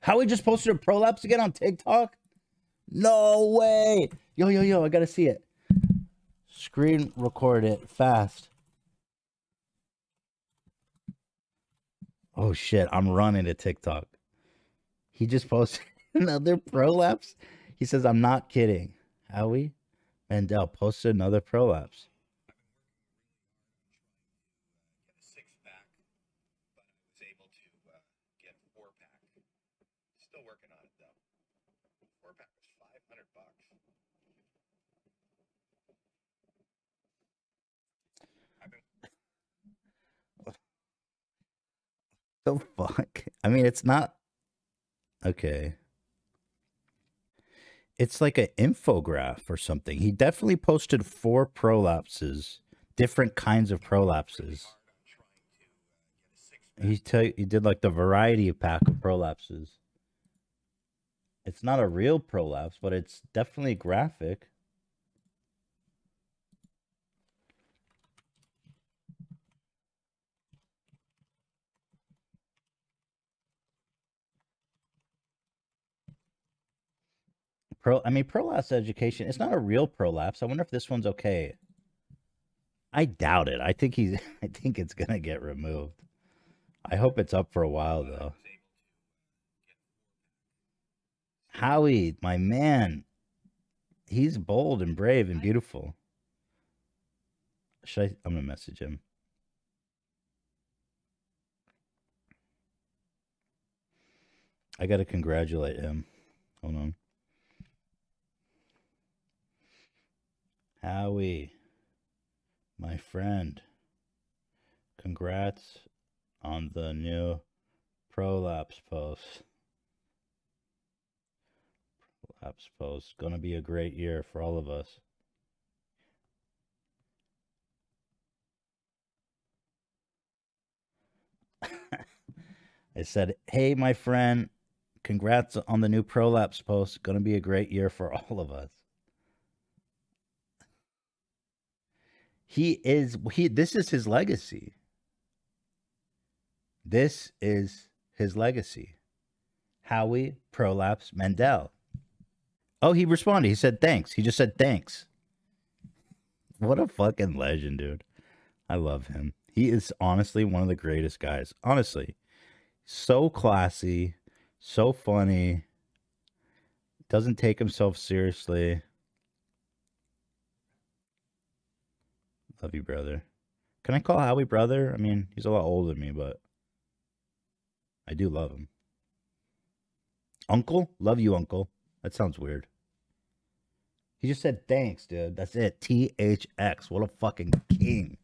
Howie just posted a prolapse again on TikTok? No way. Yo, yo, yo, I gotta see it. Screen record it fast. Oh shit, I'm running to TikTok. He just posted another prolapse. He says, I'm not kidding. Howie Mandel posted another prolapse. Still working on it though. Four pack was five hundred bucks. The fuck? I mean, it's not okay. It's like an infograph or something. He definitely posted four prolapses, different kinds of prolapses. Uh, he t- he did like the variety of pack of prolapses. It's not a real prolapse, but it's definitely graphic. Pro, I mean, prolapse education. It's not a real prolapse. I wonder if this one's okay. I doubt it. I think he's. I think it's gonna get removed. I hope it's up for a while though. Howie, my man, he's bold and brave and beautiful. Should I? I'm gonna message him. I gotta congratulate him. Hold on. Howie, my friend, congrats on the new prolapse post. Prolapse post. Gonna be a great year for all of us. I said, hey, my friend, congrats on the new prolapse post. Gonna be a great year for all of us. He is he this is his legacy. This is his legacy. Howie Prolapse Mandel. Oh, he responded. He said thanks. He just said thanks. What a fucking legend, dude. I love him. He is honestly one of the greatest guys. Honestly. So classy, so funny. Doesn't take himself seriously. Love you, brother. Can I call Howie brother? I mean, he's a lot older than me, but I do love him. Uncle? Love you, uncle. That sounds weird. He just said thanks, dude. That's it. THX. What a fucking king.